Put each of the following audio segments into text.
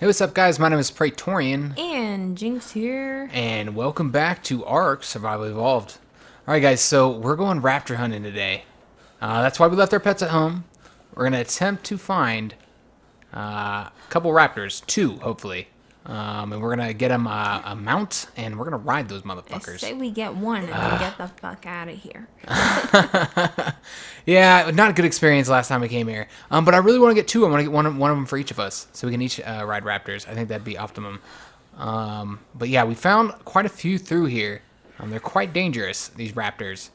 Hey, what's up, guys? My name is Praetorian, And Jynx here. and welcome back to Ark Survival Evolved. Alright, guys, so we're going raptor hunting today. Uh, that's why we left our pets at home. We're going to attempt to find uh, a couple raptors, two, hopefully. Um, and we're going to get them uh, a mount, and we're going to ride those I motherfuckers. say we get one and then get the fuck out of here. yeah, not a good experience last time we came here. Um, but I really want to get two. I want to get one, of- one of them for each of us, so we can each uh, ride raptors. I think that'd be optimum. Um, but yeah, we found quite a few through here. Um, they're quite dangerous, these raptors.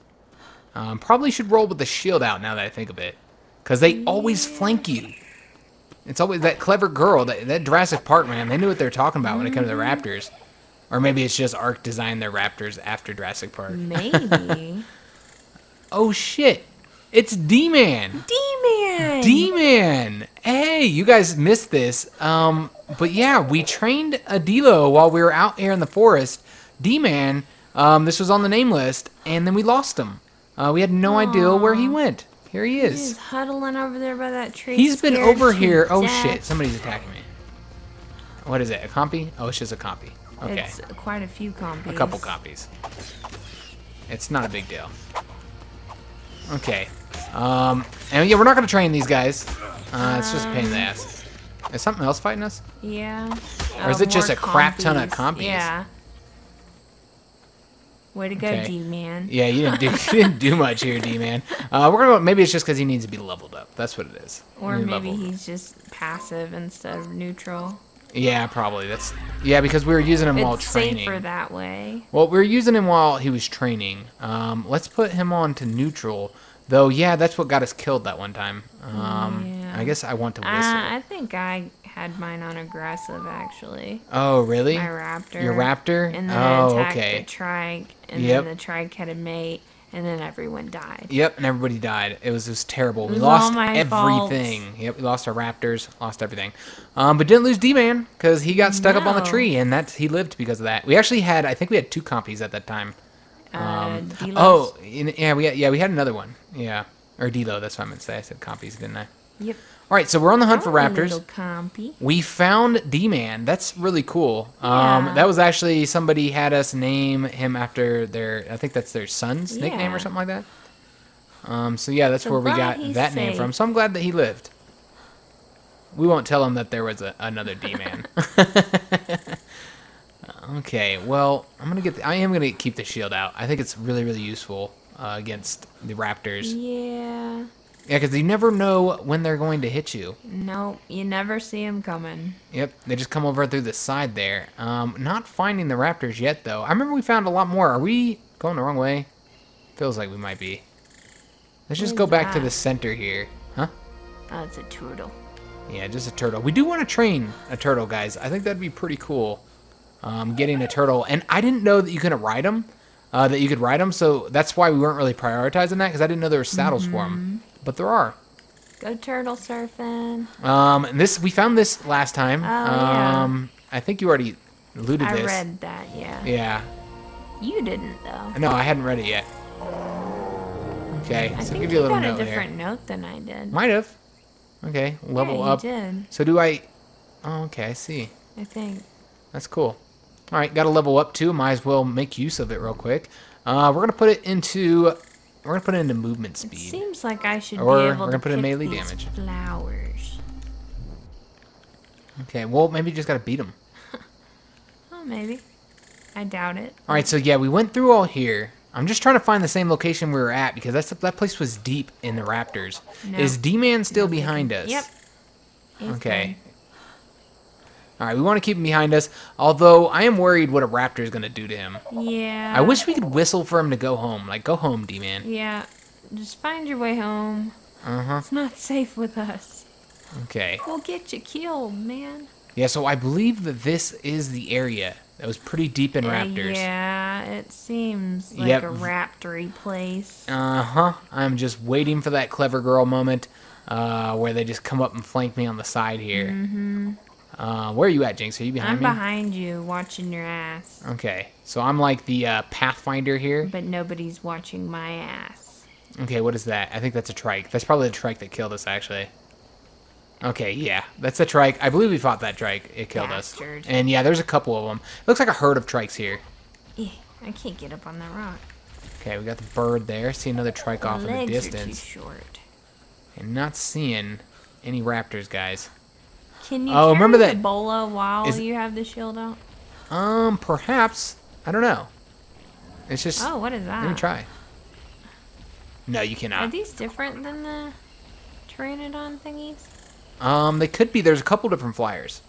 Um, probably should roll with the shield out now that I think of it, because they always flank you. It's always that clever girl, that, that Jurassic Park man. They knew what they were talking about when it came to the raptors. Or maybe it's just Ark designed their raptors after Jurassic Park. Maybe. Oh shit! It's D-Man. D-Man! D-Man! Hey, you guys missed this. Um, but yeah, we trained a Dilo while we were out here in the forest. D-Man, um, this was on the name list, and then we lost him. Uh, we had no idea where he went. Here he is. He's huddling over there by that tree. He's been over here. Oh death. shit, somebody's attacking me. What is it, a compy? Oh, it's just a compy. Okay, It's quite a few compies. a couple copies. It's not a big deal. Okay. Um, and yeah, we're not gonna train these guys. Uh, it's just a pain in the ass. Is something else fighting us? Yeah. Or is Oh, it just a crap ton of compies? Yeah. Way to go, Okay. D-Man. Yeah, you didn't do you didn't do much here, D man. Uh, we're gonna maybe it's just because he needs to be leveled up. That's what it is. Or He maybe he's just passive instead of neutral. Yeah, probably. That's yeah because we were using him while It's training. safer that way. Well, we were using him while he was training. Um, let's put him on to neutral. Though, yeah, that's what got us killed that one time. Um, Yeah. I guess I want to whistle. Uh, I think I had mine on aggressive actually. oh, really? My raptor. Your raptor? And then oh, attacked okay. the trike, and Yep. then the trike had a mate, and then everyone died. Yep, and everybody died. It was was terrible. We lost my fault. everything. Yep, we lost our raptors, lost everything. Um, but didn't lose D-Man because he got stuck up on the tree, and that he lived because of that. We actually had, I think we had two compies at that time. Uh, Oh, in- yeah, we had, yeah we had another one. Yeah, or Dilo. That's what I meant to say. I said compies, didn't I? Yep. All right, so we're on the hunt for raptors. We found D-Man. That's really cool. Um, Yeah. that was actually somebody had us name him after their, I think that's their son's nickname or something like that. Um, so yeah, that's So where we got that name from. So I'm glad that he lived. We won't tell him that there was a, another D-Man. okay, well, I'm gonna get. The, I am gonna keep the shield out. I think it's really, really useful uh, against the raptors. Yeah. Yeah, because you never know when they're going to hit you. No, you never see him coming. Yep, they just come over through the side there. Um, not finding the raptors yet, though. I remember we found a lot more. Are we going the wrong way? Feels like we might be. Let's just go back to the center here. Huh? Oh, it's a turtle. Yeah, just a turtle. We do want to train a turtle, guys. I think that'd be pretty cool. Um, getting a turtle. And I didn't know that you couldn't ride them. Uh, that you could ride them, so that's why we weren't really prioritizing that, because I didn't know there were saddles for 'em. for Mm-hmm. them. But there are. Go turtle surfing. Um, and this we found this last time. Oh, yeah. um, I think you already alluded I this. read that, yeah. Yeah. You didn't, though. No, I hadn't read it yet. Okay, I so think give you a little got a different note than I did. Might have. Okay, level yeah, up. Did, So do I? Oh, okay, I see. I think. That's cool. All right, got to level up too. Might as well make use of it real quick. Uh, we're gonna put it into. We're gonna put it into movement speed. It seems like I should Or be we're able gonna to put in melee these damage. flowers. Okay, well maybe you just gotta beat them. Oh, maybe. I doubt it. All right, so yeah, we went through all here. I'm just trying to find the same location we were at because that's that place was deep in the Raptors. No. Is D-Man still behind us? Yep. Okay. All right, we want to keep him behind us. Although I am worried what a raptor is gonna do to him. Yeah. I wish we could whistle for him to go home. Like, go home, D-man. Yeah. Just find your way home. Uh huh. It's not safe with us. Okay. We'll get you killed, man. Yeah. So I believe that this is the area that was pretty deep in Uh, raptors. yeah, it seems like Yep. a raptory place. Uh huh. I'm just waiting for that clever girl moment, uh, where they just come up and flank me on the side here. Mm-hmm. Uh, where are you at, Jynx? Are you behind me? I'm behind you, watching your ass. Okay. So I'm like the uh, pathfinder here. But nobody's watching my ass. Okay. What is that? I think that's a trike. That's probably the trike that killed us, actually. Okay, yeah, that's a trike. I believe we fought that trike. It killed Bastard. us. And yeah, there's a couple of them. It looks like a herd of trikes here. Eh, I can't get up on that rock. Okay, we got the bird there. See another trike My off in the distance. are too short. And not seeing any raptors, guys. Can you Oh, remember that- bola while is- you have the shield out? Um, perhaps. I don't know. It's just. Oh, what is that? Let me try. No, you cannot. Are these different than the Pteranodon thingies? Um, they could be. There's a couple different flyers.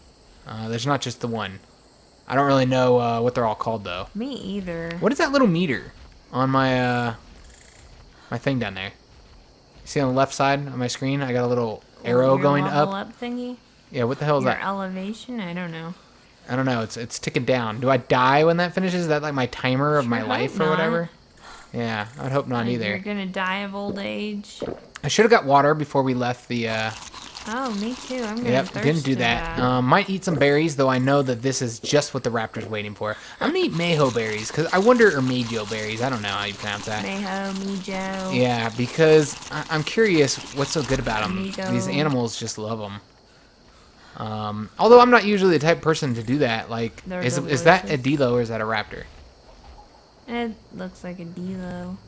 Uh, there's not just the one. I don't really know uh, what they're all called though. Me either. What is that little meter on my uh my thing down there? You see on the left side of my screen, I got a little arrow Your going level up. up thingy? Yeah, what the hell is Your that? elevation? I don't know. I don't know. It's it's ticking down. Do I die when that finishes? Is that like my timer of my Sure life or not. whatever? Yeah, I'd hope not Like, either. You're gonna die of old age. I should have got water before we left the. Uh, Oh, me too. I'm gonna yep, didn't do that. Um, might eat some berries, though. I know that this is just what the raptor's waiting for. I'm gonna eat mayho berries because I wonder or majo berries. I don't know how you pronounce that. Mayho, Mijo. Yeah, because I- I'm curious what's so good about them. Amigo. These animals just love them. Um, although I'm not usually the type of person to do that. Like, They're is, is that a. Dilo or is that a raptor? It looks like a Dilo.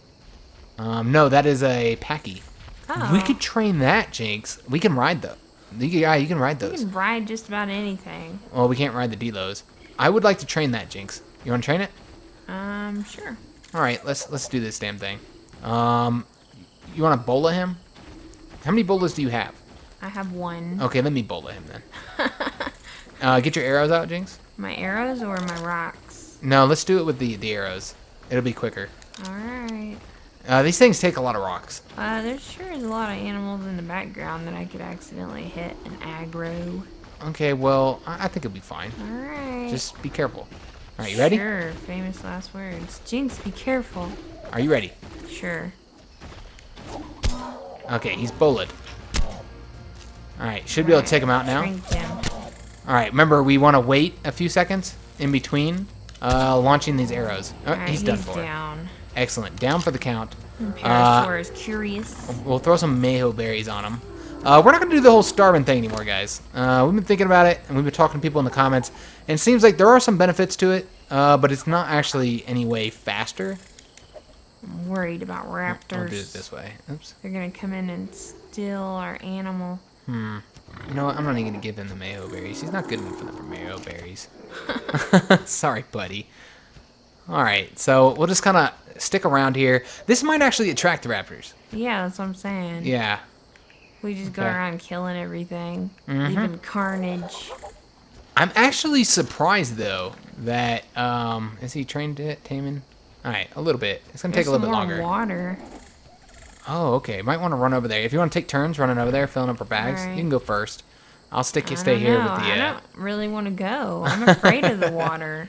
Um, no, that is a Pachy. Oh. We could train that, Jynx. We can ride though. Yeah, you can ride those. You can ride just about anything. Well, we can't ride the Dilos. I would like to train that, Jynx. You want to train it? Um, sure. All right, let's let's do this damn thing. Um, you want to bola him? How many bolas do you have? I have one. Okay, let me bola him then. uh, get your arrows out, Jynx. My arrows or my rocks? No, let's do it with the the arrows. It'll be quicker. Alright. Uh, these things take a lot of rocks. Uh, there sure is a lot of animals in the background that I could accidentally hit and aggro. Okay, well, I, I think it'll be fine. Alright. Just be careful. All right, you ready? Sure. Famous last words. Jynx, be careful. Are you ready? Sure. Okay, he's bullet. All right, should be able to take him out now. All right, remember we want to wait a few seconds in between uh, launching these arrows. Oh, Alright, he's done for. down. Excellent. Down for the count. Parasaur is curious. We'll throw some mayho berries on him. Uh, we're not going to do the whole starving thing anymore, guys. Uh, we've been thinking about it, and we've been talking to people in the comments, and it seems like there are some benefits to it, uh, but it's not actually any way faster. I'm worried about raptors. I'll do it this way. Oops. They're gonna come in and steal our animal. You know what? I'm not even to give him the mayo berries. He's not good enough for the mayo berries. Sorry, buddy. All right, so we'll just kind of stick around here. This might actually attract the raptors. Yeah, that's what I'm saying. Yeah. We just go around killing everything, Mhm. leaving carnage. I'm actually surprised though that um is he trained at taming? All right, a little bit. It's gonna take a little some bit more longer. Water. Oh, okay. Might want to run over there. If you want to take turns running over there, filling up our bags, Alright. you can go first. I'll stick you stay here know. with the I uh, don't really want to go. I'm afraid of the water.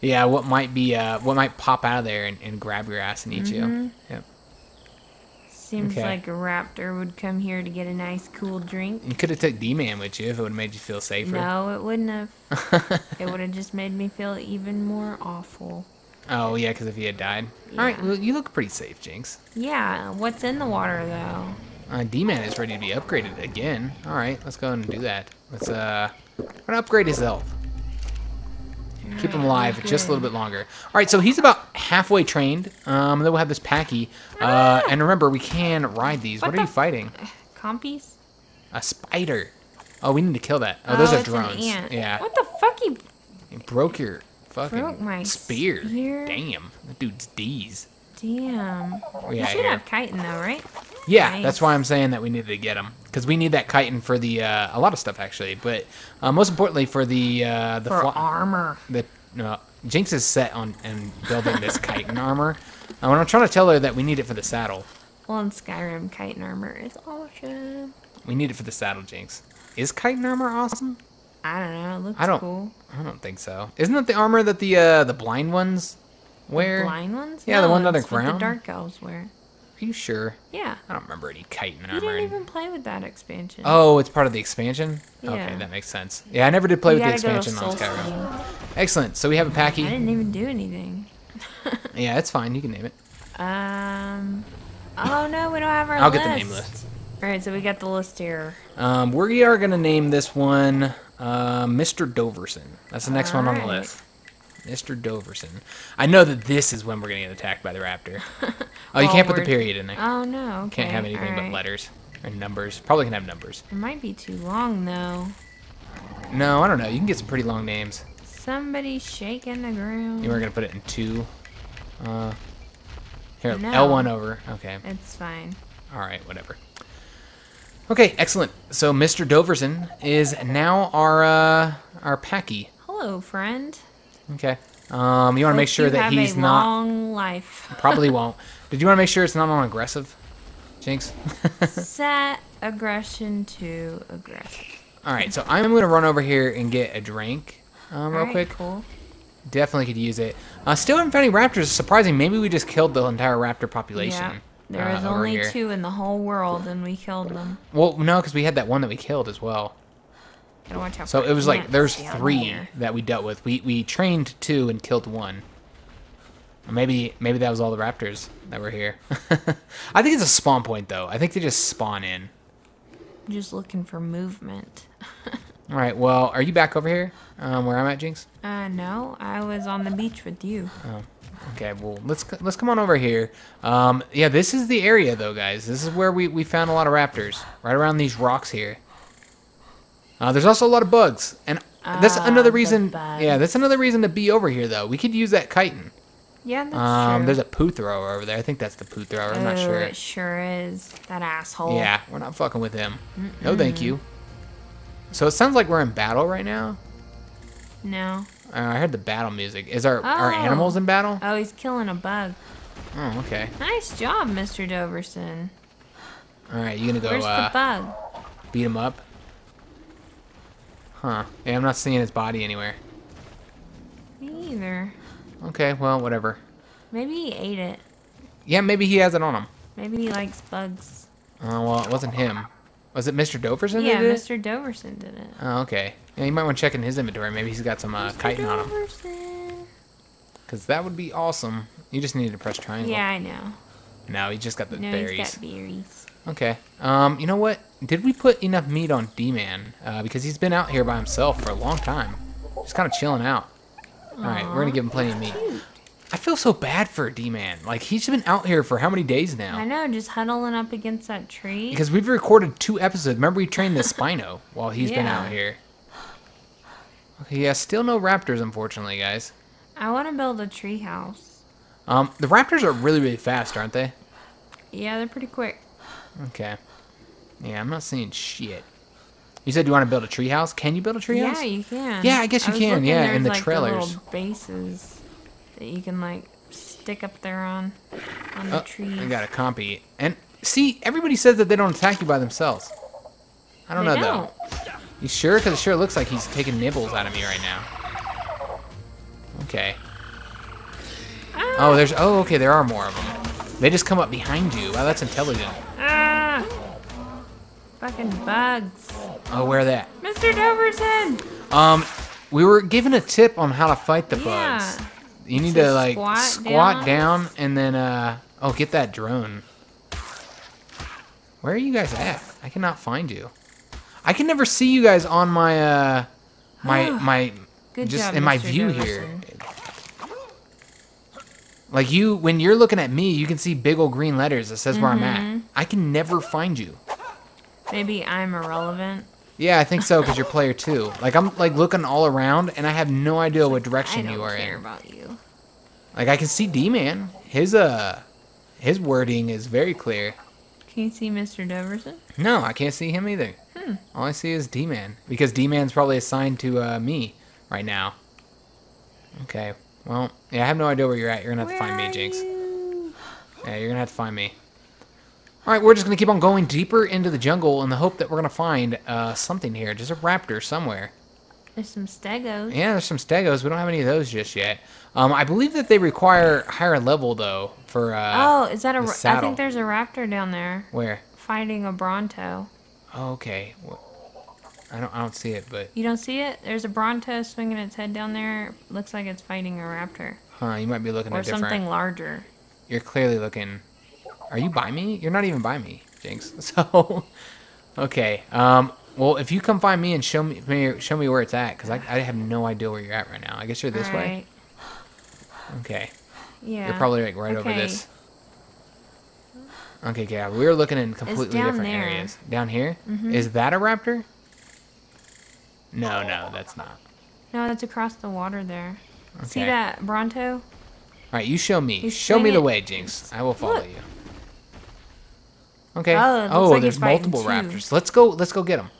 yeah. What might be uh what might pop out of there and, and grab your ass and eat you? Mhm. Yep. Seems Okay. like a raptor would come here to get a nice cool drink. You could have took D-Man with you if it would have made you feel safer. No, it wouldn't have. it would have just made me feel even more awful. Oh yeah, because if he had died. All right. Well, you look pretty safe, Jynx. Yeah, what's in the water though? Uh, D-Man is ready to be upgraded again. All right, let's go and do that. Let's uh, gonna upgrade his health. Keep him Alright, alive just a little bit longer. All right, so he's about halfway trained. Um, then we'll have this Pachy. Uh, and remember, we can ride these. What, What are you fighting? Compies? A spider. Oh, we need to kill that. Oh, those are it's an drones. Yeah. What the fuck? You You broke your fucking Broke my spear. spear? Damn, that dude's D's. damn. You should have chitin though, right? Yeah, Nice. that's why I'm saying that we needed to get him because we need that chitin for the uh, a lot of stuff actually, but uh, most importantly for the uh, the For armor. the no, Jynx is set on and building this chitin armor. Uh, when I'm trying to tell her that we need it for the saddle, Well, in Skyrim, chitin armor is awesome. we need it for the saddle. Jynx, is chitin armor awesome? I don't know. It looks I don't- cool. I don't think so. Isn't that the armor that the uh, the blind ones wear? The Blind ones? Yeah, the No, one it's what underground. The dark elves wear. Are you sure? Yeah. I don't remember any chitin You armor. didn't even play with that expansion. Oh, it's part of the expansion. Okay, that makes sense. Yeah, I never did play You with the gotta go to expansion on Skyrim. Excellent. So we have a Pachy. I didn't even do anything. Yeah, it's fine. You can name it. Um. Oh no, we don't have our I'll list. get the name list. All right, so we got the list here. Um, we are gonna name this one uh, Mr. Doverson. That's the next one on the Alright. list. Mr. Doverson. I know that this is when we're gonna get attacked by the raptor. Oh, you can't put the period in there. Oh no. Okay. Can't have anything but letters or numbers. Probably can have numbers. It might be too long though. No, I don't know. You can get some pretty long names. Somebody shaking the ground. You were gonna put it in two. Uh, here, No. L1 over. Okay. It's fine. All right, whatever. Okay, excellent. So Mr. Doverson is now our uh, our pachy. Hello, friend. Okay. Um, you want to make sure that he's a not. long life. Probably won't. Did you want to make sure it's not on aggressive? Jynx. Set aggression to aggressive. All right, so I'm gonna run over here and get a drink, um, real quick. Cool. Definitely could use it. Uh, still haven't found any raptors. Surprising. Maybe we just killed the entire raptor population. Yeah. There uh, was only here. two in the whole world, and we killed them. Well, no, because we had that one that we killed as well. Gotta watch out. So it was like there's three that we dealt with. We we trained two and killed one. Or maybe maybe that was all the raptors that were here. I think it's a spawn point though. I think they just spawn in. Just looking for movement. All right. Well, are you back over here um, where I'm at, Jynx? Uh, no, I was on the beach with you. Okay. Well, let's let's come on over here. Um, yeah, this is the area though, guys. This is where we we found a lot of raptors right around these rocks here. Uh, there's also a lot of bugs, and that's Ah, another reason. Yeah, that's another reason to be over here though. We could use that chitin. Yeah, that's Um, true. there's a poo thrower over there. I think that's the poo thrower. I'm not Oh, sure. It sure is. That asshole. Yeah, we're not fucking with him. No, thank you. So it sounds like we're in battle right now. No. Uh, I heard the battle music. Is our our Oh. animals in battle? Oh, he's killing a bug. Oh, okay. Nice job, Mr. Doverson. All right, you gonna go Where's uh, the bug? beat him up? Huh? Yeah, I'm not seeing his body anywhere. Me either. Okay, well, whatever. Maybe he ate it. Yeah, maybe he has it on him. Maybe he likes bugs. Uh, well, it wasn't him. Was it Mr. Doverson? yeah, did it? Mr. Doverson did it. Oh, okay. Yeah, you might want to check in his inventory. Maybe he's got some uh, chitin on him. Because that would be awesome. You just needed to press triangle. Yeah, I know. No, he just got the No, berries. he's got berries. Okay. Um, you know what? Did we put enough meat on D-Man? Uh, because he's been out here by himself for a long time. Just kind of chilling out. All right, we're gonna give him plenty of meat. I feel so bad for D-Man. Like he's been out here for how many days now? I know, just huddling up against that tree. Because we've recorded two episodes. Remember we trained the Spino while he's been out here. Okay, yeah, still no raptors, unfortunately, guys. I want to build a tree house. Um, the raptors are really, really fast, aren't they? Yeah, they're pretty quick. Okay. Yeah, I'm not seeing shit. You said you want to build a treehouse. Can you build a treehouse? Yeah, you can. Yeah, I guess you was can, yeah, in the like, trailers. little bases that you can like stick up there on on the Oh, trees. I got a compy. And see, everybody says that they don't attack you by themselves. I don't They know don't. though. You sure? Because it sure looks like he's taking nibbles out of me right now. Okay. Ah, Oh, there's. Oh, okay. There are more of them. They just come up behind you. Wow, that's intelligent. ah! Fucking bugs. Oh, where are that? Mr. Doverson! Um, we were given a tip on how to fight the bugs. Yeah. You need To to like squat squat, down. down. and then uh oh, get that drone. Where are you guys at? I cannot find you. I can never see you guys on my uh my my Good just job, in my Mr. view here. Like you when you're looking at me, you can see big old green letters that says where I'm Mm-hmm. at. I can never find you. Maybe I'm irrelevant. Yeah, I think so because you're player two. Like I'm like looking all around and I have no idea what I direction don't you are care in. about you. Like I can see D-Man. His uh his wording is very clear. Can you see Mr. Doverson? No, I can't see him either. Hmm. All I see is D-Man because D-Man's probably assigned to uh, me right now. Okay. Well, yeah, I have no idea where you're at. You're gonna have to find me, Jynx. you? Yeah, you're gonna have to find me. All right, we're just gonna keep on going deeper into the jungle in the hope that we're gonna find uh, something here. Just a raptor somewhere. There's some stegos. Yeah, there's some stegos. We don't have any of those just yet. Um, I believe that they require higher level though for uh, oh, is that a? I think there's a raptor down there where? fighting a Bronto. Oh, okay. I don't. I don't see it, but You don't see it? There's a Bronto swinging its head down there. Looks like it's fighting a raptor huh? You might be looking or at different. something larger. You're clearly looking. Are you by me? You're not even by me. Jynx. So, okay. Um, well, if you come find me and show me, show me where it's at, because I, I have no idea where you're at right now. I guess you're this way. Alright. Okay. Yeah. You're probably like right over Okay. this. Okay, yeah, we're looking in completely down different there. areas. Down here? Mhm. Is that a raptor? No, no, that's not. No, that's across the water there. Okay. See that Bronto? All right, you show me. You show me the it- way, Jynx. I will follow Look. you. Okay. Oh, Oh, like there's multiple two. raptors. Let's go. Let's go get them.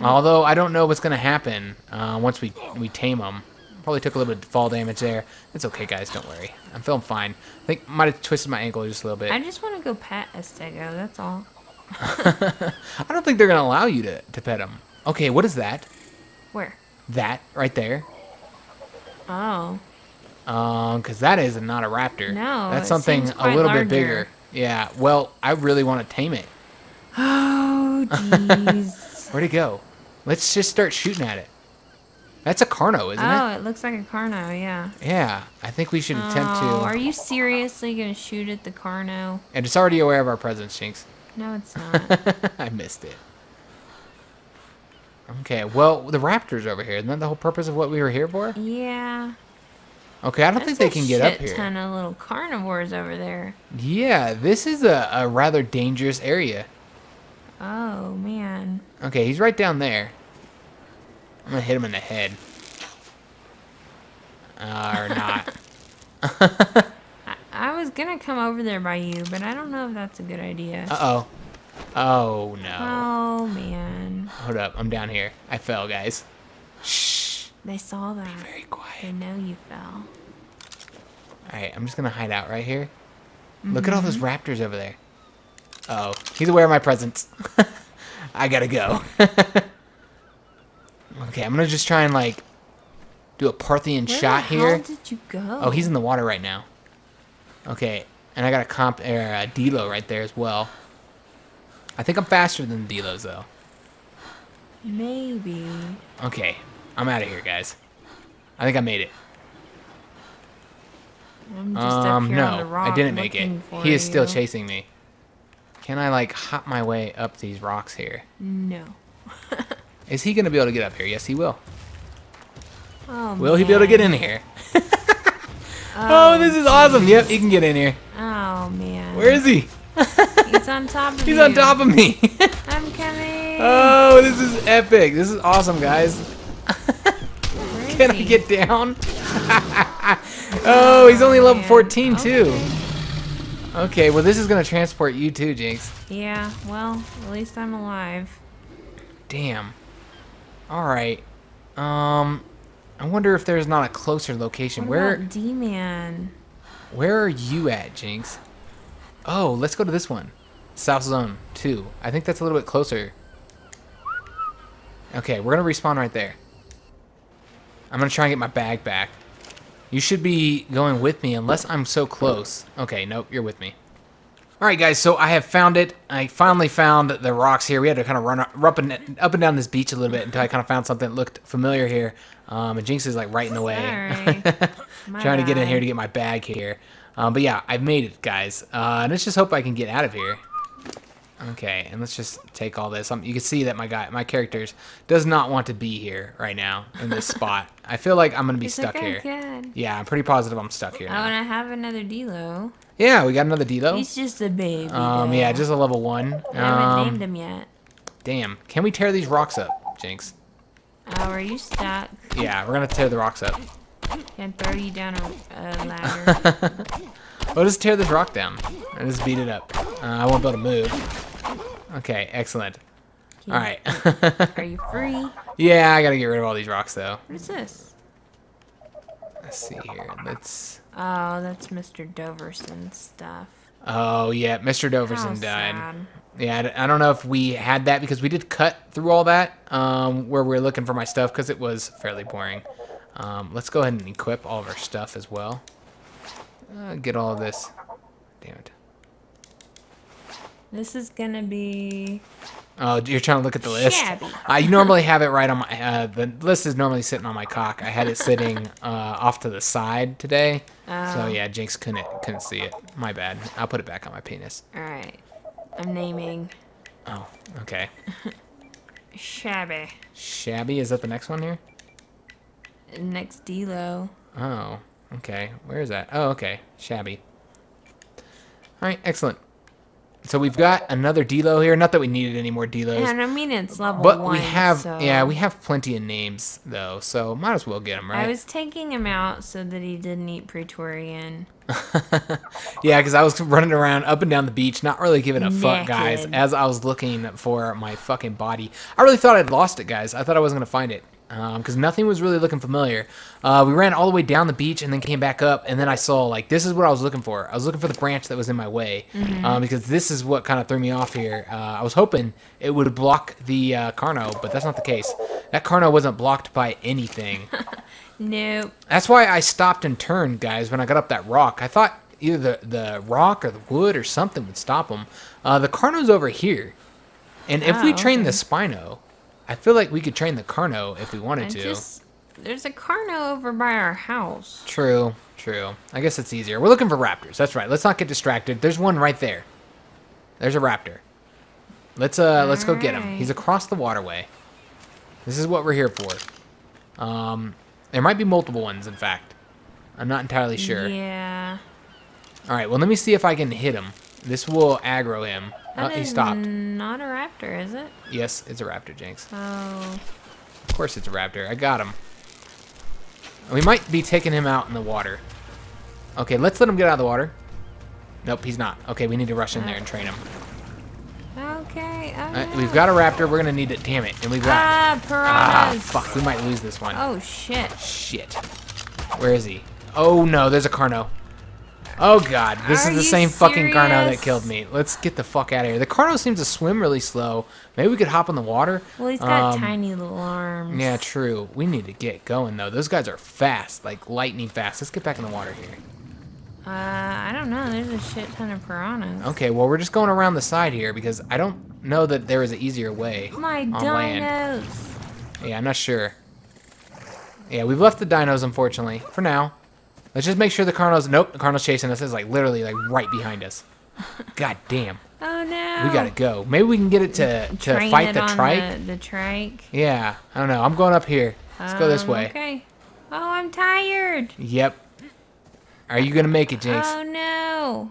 Although I don't know what's gonna happen uh, once we we tame them. Probably took a little bit of fall damage there. It's okay, guys. Don't worry. I'm feeling fine. I think I might have twisted my ankle just a little bit. I just want to go pet a stego, that's all. I don't think they're gonna allow you to to pet them. Okay, what is that? Where? That right there. Oh. Um, because that is not a raptor. No, that's something a little bit bigger. Yeah. Well, I really want to tame it. Oh, jeez. Where'd it go? Let's just start shooting at it. That's a Carno, isn't oh, it? Oh, it looks like a Carno, yeah. Yeah. I think we should attempt oh, to. Are you seriously going to shoot at the Carno? And it's already aware of our presence, Jynx. No, it's not. I missed it. Okay, well, the raptors over here. Isn't that the whole purpose of what we were here for? yeah. Okay, I don't think they can get up here. ton of little carnivores over there. Yeah, this is a, a rather dangerous area. Oh, man. Okay, he's right down there. I'm gonna hit him in the head. Uh, or not. I, I was going to come over there by you, but I don't know if that's a good idea. Uh-oh. Oh, no. Oh, man. Hold up, I'm down here. I fell, guys. Shh. They saw that. Be Very quiet. They know you fell. Alright, I'm just gonna hide out right here. Look at all those raptors over there. Uh oh, he's aware of my presence. I gotta go. okay, I'm gonna just try and like do a Parthian Where shot here. did you go? Oh, he's in the water right now. Okay, and I got a comp or a Dilo right there as well. I think I'm faster than the Dilos though. Maybe. Okay, I'm out of here, guys. I think I made it. I'm just up Um, here on the no, rock I didn't make it. He is still chasing me. Can I like hop my way up these rocks here? No. Is he gonna be able to get up here? Yes, he will. Oh, Will he be able to get in here? Oh, oh, this is awesome. Yep, he can get in here. Oh man. Where is he? He's on top of me. He's you. on top of me. I'm coming. oh, this is epic. This is awesome, guys. Can I get down? oh, he's only level man. 14 too. Okay. Okay, well this is gonna transport you too, Jynx. Yeah. Well, at least I'm alive. Damn. All right. Um, I wonder if there's not a closer location. What Where D-Man? Where are you at, Jynx? Oh, let's go to this one. South Zone 2. I think that's a little bit closer. Okay, we're gonna respawn right there. I'm gonna try and get my bag back. You should be going with me unless I'm so close. Okay, nope, you're with me. Alright guys, so I have found it. I finally found the rocks here. We had to kind of run up and, up and down this beach a little bit until I kind of found something that looked familiar here. Um, and Jynx is like right in the way. Trying to get in here to get my bag here. Um, but yeah, I've made it, guys. Uh, let's just hope I can get out of here. Okay, and let's just take all this. Um, you can see that my guy, my characters, does not want to be here right now in this spot. I feel like I'm gonna be It's stuck okay, here. Yeah, I'm pretty positive I'm stuck here Oh, now. and I have another Dilo. Yeah, we got another Dilo. He's just a baby. Um, though. yeah, just a level one. I haven't Um, named him yet. damn, can we tear these rocks up, Jynx? Oh, are you stuck? Yeah, we're gonna tear the rocks up. Can throw you down a, a ladder. We'll just tear this rock down and just beat it up. Uh, I won't be able to move. Okay, excellent. All. Are you free? yeah, I gotta get rid of all these rocks though. What is this? Let's see here. Let's. Oh, that's Mr. Doverson's stuff. Oh yeah, Mr. How Doverson died. sad. Yeah, I don't know if we had that because we did cut through all that um, where we are looking for my stuff because it was fairly boring. Um, let's go ahead and equip all of our stuff as well. Uh, get all of this. Damn it. This is gonna be Oh, you're trying to look at the list. Shabby. I normally have it right on my. Uh, the list is normally sitting on my cock. I had it sitting uh, off to the side today. Oh. So yeah, Jynx couldn't couldn't see it. My bad. I'll put it back on my penis. all right. I'm naming Oh, okay. Shabby. Shabby, is that the next one here? Next Dilo. Oh, okay. Where is that? Oh, okay. Shabby. All right, excellent. So we've got another Dilo here. Not that we needed any more Dilos, And I mean it's level but one. we have so yeah we have plenty of names though, so might as well get them right. I was taking him out so that he didn't eat Praetorian. yeah, because I was running around up and down the beach, not really giving a fuck, guys. As I was looking for my fucking body, I really thought I'd lost it, guys. I thought I wasn't gonna find it because nothing was really looking familiar. Uh, we ran all the way down the beach and then came back up, and then I saw like this is what I was looking for. I was looking for the branch that was in my way um, because this is what kind of threw me off here. Uh, I was hoping it would block the uh, Carno, but that's not the case. That Carno wasn't blocked by anything. Nope. That's why I stopped and turned, guys, when I got up that rock. I thought either the, the rock or the wood or something would stop him. Uh, the Carno's over here. And if we Oh, train the. Spino, I feel like we could train the Carno if we wanted I to. just there's a Carno over by our house. True, true. I guess it's easier. We're looking for raptors. That's right. Let's not get distracted. There's one right there. There's a raptor. Let's uh let's go get him. He's across the waterway. This is what we're here for. Um there might be multiple ones in fact. I'm not entirely sure. Yeah. All right, well, let me see if I can hit him. This will aggro him. Oh, That he is stopped. Not a raptor, is it? Yes, it's a raptor, Jynx. Oh. Of course it's a raptor. I got him. We might be taking him out in the water. Okay, let's let him get out of the water. Nope, he's not. Okay, we need to rush in there and train him. Okay. Oh, right, no. we've got a raptor. We're going to need it. Damn it. And we've got... Ah, Ah, fuck. We might lose this one. Oh shit. Shit. Where is he? Oh, no. There's a Carno. Oh, God. This Are is the same fucking Carno that killed me. Let's get the fuck out of here. The Carno seems to swim really slow. Maybe we could hop in the water. Well, he's got Um, tiny little arms. Yeah, true. We need to get going, though. Those guys are fast. Like, lightning fast. Let's get back in the water here. Uh, I don't know. There's a shit ton of piranhas. Okay, well, we're just going around the side here because I don't know that there is an easier way My on land. dinos. Yeah, I'm not sure. Yeah, we've left the dinos, unfortunately, for now. Let's just make sure the Carno's... Nope, the Carno's chasing us. It's, like, literally, like, right behind us. God damn. Oh no. We gotta go. Maybe we can get it to, to Train fight the trike. The, the trike. Yeah, I don't know. I'm going up here. Let's go this Um, way. Okay. Oh, I'm tired. Yep. Are you gonna make it, Jynx? Oh no.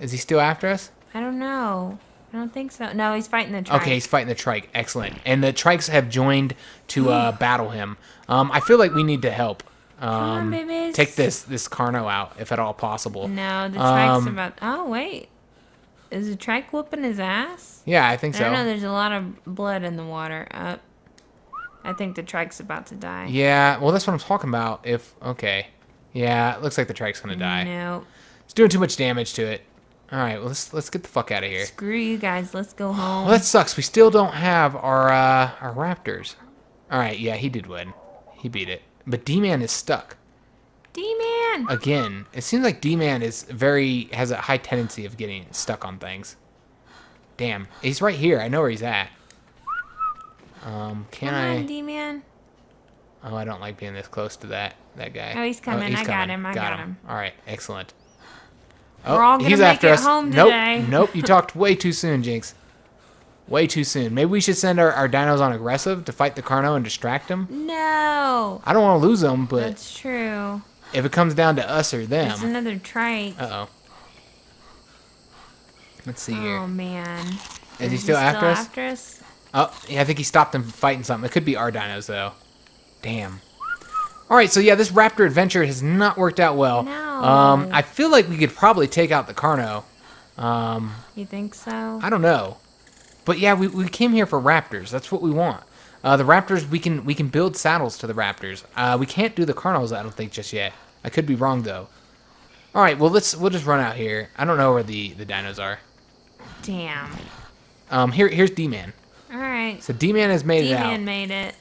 Is he still after us? I don't know. I don't think so. No, he's fighting the trike. Okay, he's fighting the trike. Excellent. And the trikes have joined to uh, battle him. Um, I feel like we need to help. Um, on, take this this Carno out if at all possible. No, the trike's Um, about. Oh wait. Is the trike whooping his ass? Yeah, I think so. I so. don't know. There's a lot of blood in the water. Up. I think the trike's about to die. Yeah, well, that's what I'm talking about. If okay, yeah, it looks like the trike's gonna die. No. It's doing too much damage to it. All right, well, let's let's get the fuck out of here. Screw you guys. Let's go home. Well, that sucks. We still don't have our uh, our raptors. All right, yeah, he did win. He beat it. But D-Man is stuck. D-man. Again, it seems like D-Man is very has a high tendency of getting stuck on things. Damn, he's right here. I know where he's at. Um, can Come I? on, D-man. Oh, I don't like being this close to that that guy. Oh, he's coming. I got him. I got him. All right, excellent. We're all gonna make it home nope, today. nope. You talked way too soon, Jynx. Way too soon. Maybe we should send our, our dinos on aggressive to fight the Carno and distract them. No. I don't want to lose them, but That's true. if it comes down to us or them. them, another trike. uh oh. Let's see Oh here. Oh, man. Is he still after us? After us? Oh, yeah, I think he stopped them from fighting something. It could be our dinos though. Damn. All right, so yeah, this raptor adventure has not worked out well. No. Um, I feel like we could probably take out the Carno. Um, You think so? I don't know, but yeah, we, we came here for raptors. That's what we want. Uh, the raptors, we can we can build saddles to the raptors. Uh, we can't do the Carnos, I don't think, just yet. I could be wrong though. All right, well let's we'll just run out here. I don't know where the the dinos are. Damn. Um, here here's D-Man. All right. So D-Man has made it out. D-man made it.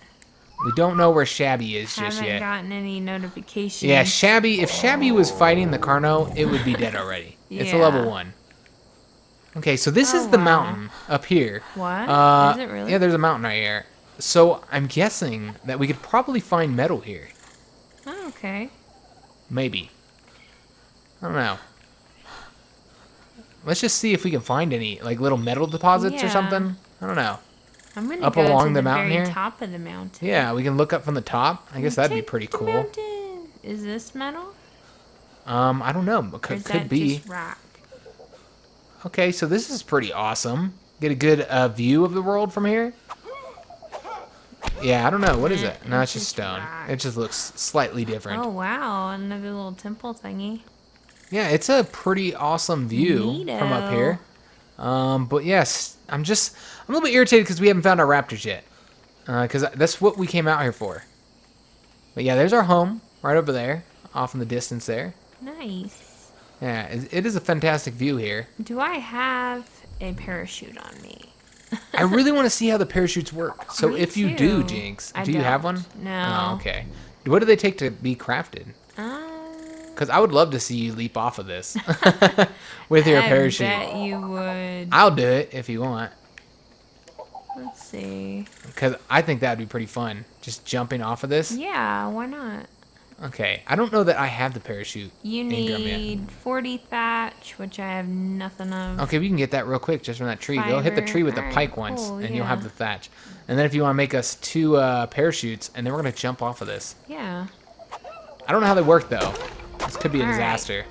We don't know where Shabby is just yet. Haven't gotten any notifications. Yeah, Shabby. If Shabby was fighting the Carno, it would be dead already. It's a level one. Okay, so this Oh, is the wow. mountain up here. What? Uh, Is it really? Yeah, there's a mountain right here. So I'm guessing that we could probably find metal here. Oh, okay. Maybe. I don't know. let's just see if we can find any like little metal deposits or something. I don't know. I'm gonna Up go along to the the, mountain here? top of the mountain. Yeah, we can look up from the top. I guess that'd be pretty cool. mountain. Is this metal? Um, I don't know. Could, could be. just rock? Okay, so this is pretty awesome. Get a good uh, view of the world from here. Yeah, I don't know. What is it? No, it's just stone. It just looks slightly different. Oh wow, another little temple thingy. Yeah, it's a pretty awesome view from up here. Um, but yes, I'm just I'm a little bit irritated because we haven't found our raptors yet. Because that's what we came out here for. But yeah, there's our home right over there, off in the distance there. Nice. Yeah, it, is a fantastic view here. Do I have a parachute on me? I really want to see how the parachutes work. So Me if you do. Jynx, I do you have one? No. Oh, okay. What do they take to be crafted? Um, because I would love to see you leap off of this with your I parachute. bet you would. I'll do it if you want. Let's see. Because I think that would be pretty fun. Just jumping off of this. Yeah, why not? Okay. I don't know that I have the parachute. You need 40 thatch, which I have nothing of. Okay, we can get that real quick just from that tree. Go hit the tree with the Alright, pike once, cool, and you'll have the thatch. And then if you want to make us two uh, parachutes, and then we're going to jump off of this. Yeah. I don't know how they work, though. This could be a Alright. disaster.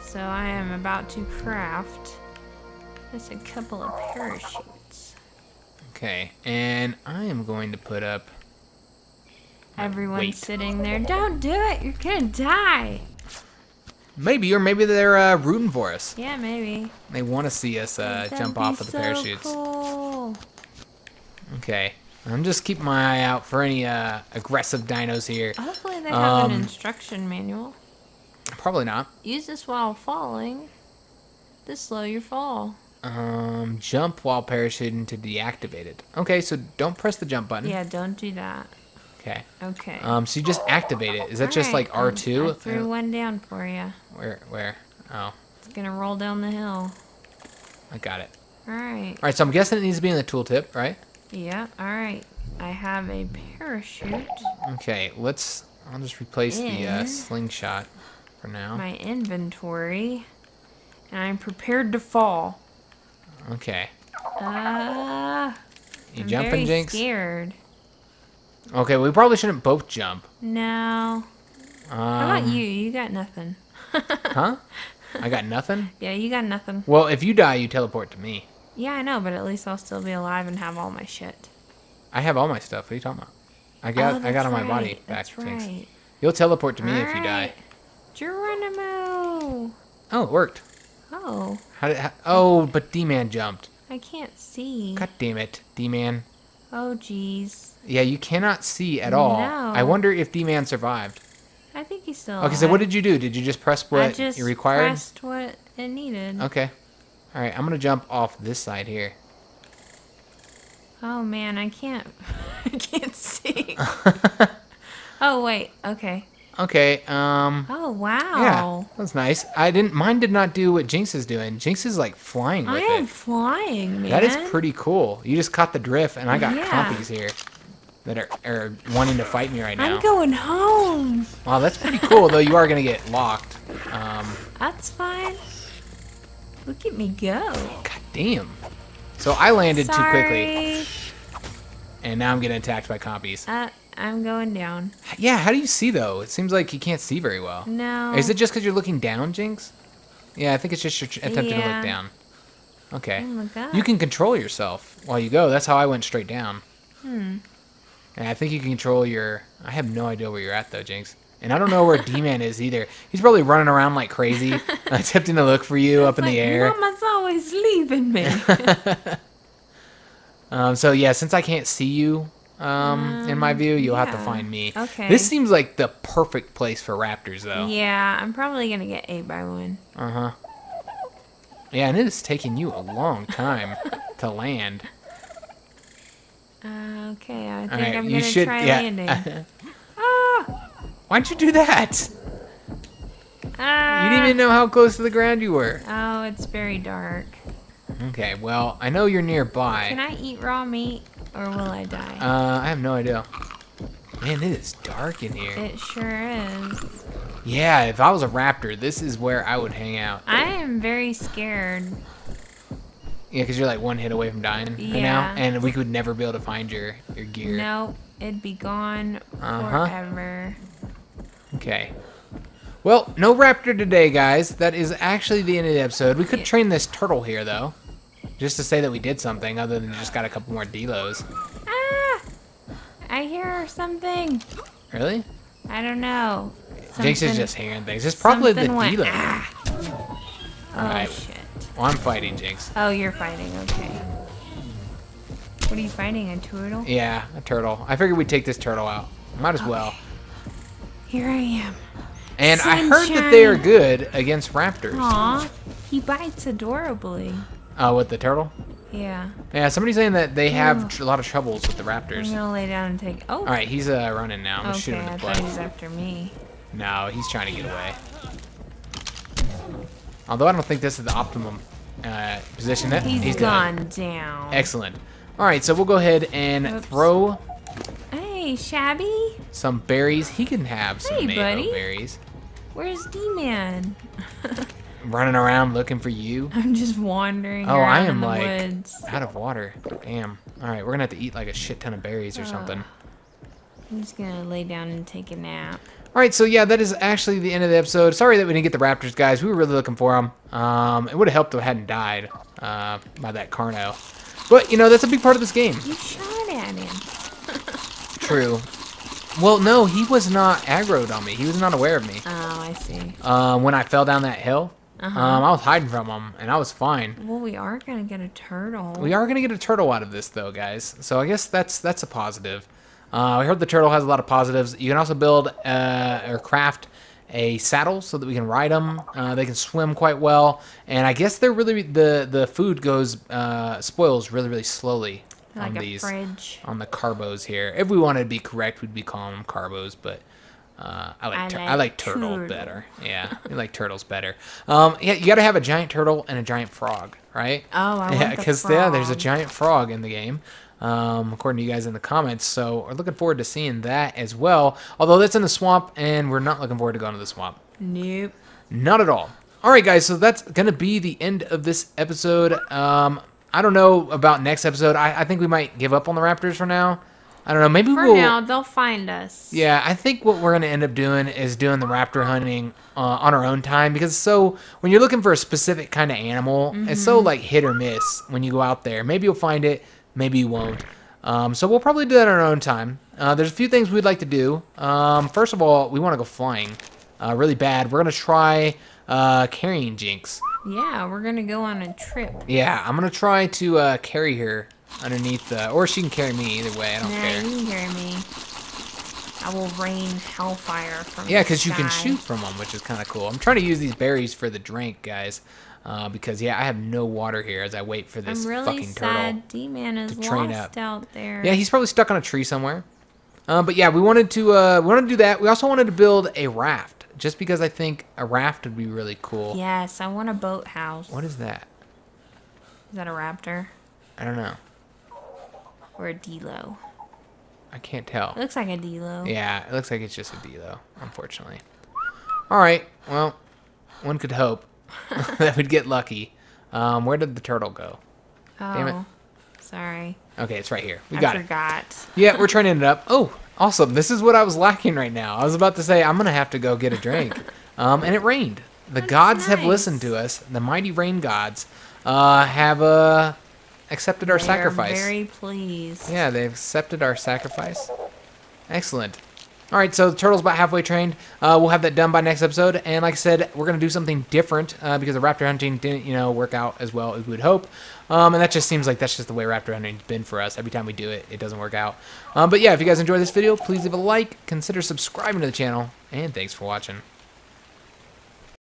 So I am about to craft just a couple of parachutes. Okay, and I am going to put up. Everyone's wait. sitting there. Don't do it. You're gonna die. Maybe, or maybe they're uh, rooting for us. Yeah, maybe. They want to see us uh, jump off of the so parachutes. Cool. Okay, I'm just keeping my eye out for any uh, aggressive dinos here. Hopefully they have Um, an instruction manual. Probably not. Use this while falling. This slow your fall. Um, jump while parachuting to deactivate it. Okay, so don't press the jump button. Yeah, don't do that. Okay. Okay. Um, so you just activate it. Is that just like R2? I threw one down for you. Where? Where? Oh, It's gonna roll down the hill. I got it. All right. All right, so I'm guessing it needs to be in the tooltip, right? Yeah. All right. I have a parachute. Okay, let's. I'll just replace the uh, slingshot for now. My inventory, and I'm prepared to fall. Okay. Ah. You I'm jumping, very Jynx? scared. Okay, we probably shouldn't both jump. No. Um, How about you? You got nothing. Huh? I got nothing. Yeah, you got nothing. Well, if you die, you teleport to me. Yeah, I know, but at least I'll still be alive and have all my shit. I have all my stuff. What are you talking about? I got Oh, I got on my body back. That's Jynx. right. You'll teleport to me if you die. Geronimo. Oh, it worked. Oh, How did? How, oh, but D-man jumped. I can't see. God damn it, D-man. Oh, jeez. Yeah, you cannot see at all. No. I wonder if D-man survived. I think he's still. Okay, so what did you do? Did you just press what I just you required? pressed what it needed. Okay. All right, I'm gonna jump off this side here. Oh man, I can't. I can't see. oh wait. Okay. Okay. Um. Oh wow. Yeah, that's nice. I didn't. Mine did not do what Jynx is doing. Jynx is like flying I am it. flying, man. That is pretty cool. You just caught the drift, and I got Yeah. compies here that are, are wanting to fight me right now. I'm going home. wow, that's pretty cool. Though you are gonna get locked. Um. That's fine. Look at me go. God damn. So I landed too quickly, and now I'm getting attacked by compies. Uh, I'm going down. Yeah, how do you see though? It seems like you can't see very well. No. Is it just because you're looking down, Jynx? Yeah, I think it's just you're tr- attempting to look down. Okay. Oh my god. You can control yourself while you go. That's how I went straight down. Hmm. And I think you can control your. I have no idea where you're at though, Jynx. And I don't know where D-Man is either. He's probably running around like crazy, attempting to look for you up in the Like, air. Mama's always leaving me. Um, so yeah, since I can't see you um, in my view, you'll have to find me. Okay. This seems like the perfect place for raptors, though. yeah, I'm probably gonna get ate by one. Uh huh. Yeah, and it is taking you a long time to land. Uh, okay, I think right, I'm gonna should. try yeah. landing. ah! Why'd you do that? Ah! You didn't even know how close to the ground you were. Oh, it's very dark. Okay, well, I know you're nearby. Can I eat raw meat or will I die? Uh, I have no idea. Man, it is dark in here. it sure is. Yeah, if I was a raptor, this is where I would hang out. I am very scared. Yeah, because you're like one hit away from dying right Yeah. now, and we could never be able to find your your gear. No, it'd be gone Uh-huh. forever. Okay. Well, no raptor today, guys. That is actually the end of the episode. We could Yeah. train this turtle here, though, just to say that we did something, other than just got a couple more Dilos. Ah! I hear something. Really? I don't know. Jynx is just hearing things. It's probably the went, Dilo. ah. Oh Alright. shit. Well, I'm fighting Jynx. Oh, you're fighting. Okay. What are you fighting? A turtle? Yeah, a turtle. I figured we'd take this turtle out. Might as well. Here I am. And I heard that they are good against raptors. Aw, he bites adorably. Uh, with the turtle? Yeah. Yeah, somebody's saying that they have tr- a lot of troubles with the raptors. I'm gonna lay down and take. Oh. All right, he's uh, running now. I'm gonna shoot him in the thought he after me. No, he's trying to get away. Although I don't think this is the optimum uh, position. That He's, dead. gone down. Excellent. All right, so we'll go ahead and Oops. throw Hey, Shabby, some berries. He can have some Hey, buddy. berries. where's D-Man? Running around looking for you. I'm just wandering Oh, I am in the like woods. out of water. Damn. All right, we're gonna have to eat like a shit ton of berries or something. I'm just gonna lay down and take a nap. All right, so yeah, that is actually the end of the episode. Sorry that we didn't get the Raptors, guys. We were really looking for them. Um, it would have helped if I hadn't died uh, by that Carno. But, you know, that's a big part of this game. You shot at him. True. Well, no, he was not aggroed on me. He was not aware of me. Oh, I see. Um, when I fell down that hill, Uh-huh. um, I was hiding from them, and I was fine. Well, we are gonna get a turtle. We are gonna get a turtle out of this, though, guys. So I guess that's that's a positive. Uh, I heard the turtle has a lot of positives. You can also build uh, or craft a saddle so that we can ride them. Uh, they can swim quite well, and I guess they're really the the food goes uh, spoils really really slowly like on these fridge. on the carbos here. If we wanted to be correct, we'd be calling them carbos, but. Uh, I like I tur- I like like turtle turtle. better. Yeah, I like turtles better. Um, yeah, you got to have a giant turtle and a giant frog, right? Oh, I yeah, want the because yeah, there's a giant frog in the game, um, according to you guys in the comments. So we're looking forward to seeing that as well. Although that's in the swamp, and we're not looking forward to going to the swamp. Nope. Not at all. All right, guys. So that's gonna be the end of this episode. Um, I don't know about next episode. I, I think we might give up on the Raptors for now. I don't know. Maybe For we'll. now, they'll find us. Yeah, I think what we're gonna end up doing is doing the raptor hunting uh, on our own time because so when you're looking for a specific kind of animal, it's so like hit or miss when you go out there. Maybe you'll find it, maybe you won't. Um, so we'll probably do that on our own time. Uh, there's a few things we'd like to do. Um, first of all, we want to go flying, uh, really bad. We're gonna try uh, carrying Jynx. Yeah, we're gonna go on a trip. Yeah, I'm gonna try to uh, carry her underneath, uh, or she can carry me either way. I don't Nah, care. you can hear me. I will rain hellfire from Yeah, because you can shoot from them, which is kind of cool. I'm trying to use these berries for the drink, guys, uh, because yeah, I have no water here as I wait for this I'm really fucking turtle. sad D-Man is to train lost up. out there. Yeah, he's probably stuck on a tree somewhere. Uh, but yeah, we wanted to uh, we wanted to do that. We also wanted to build a raft, just because I think a raft would be really cool. Yes, I want a boathouse. What is that? Is that a raptor I don't know. Or a Dilo? I can't tell. It looks like a Dilo. Yeah, it looks like it's just a D though, unfortunately. All right, well, one could hope that we'd get lucky. Um, where did the turtle go? Oh, Damn it. sorry. Okay, it's right here. We I got it. forgot. Yeah, we're training it up. Oh, awesome. This is what I was lacking right now. I was about to say, I'm going to have to go get a drink. Um, and it rained. The That's gods have listened to us. The mighty rain gods uh, have uh, accepted our They sacrifice. very pleased. Yeah, they've accepted our sacrifice. Excellent. All right, so the turtle's about halfway trained. Uh, we'll have that done by next episode. And like I said, we're gonna do something different uh, because the raptor hunting didn't, you know, work out as well as we would hope. Um, and that just seems like that's just the way raptor hunting's been for us. Every time we do it, it doesn't work out. Um, but yeah, if you guys enjoyed this video, please leave a like, consider subscribing to the channel, and thanks for watching.